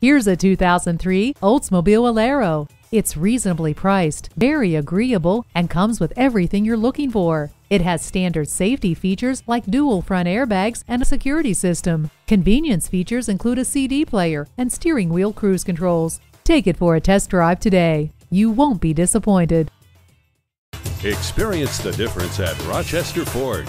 Here's a 2003 Oldsmobile Alero. It's reasonably priced, very agreeable, and comes with everything you're looking for. It has standard safety features like dual front airbags and a security system. Convenience features include a CD player and steering wheel cruise controls. Take it for a test drive today. You won't be disappointed. Experience the difference at Rochester Ford.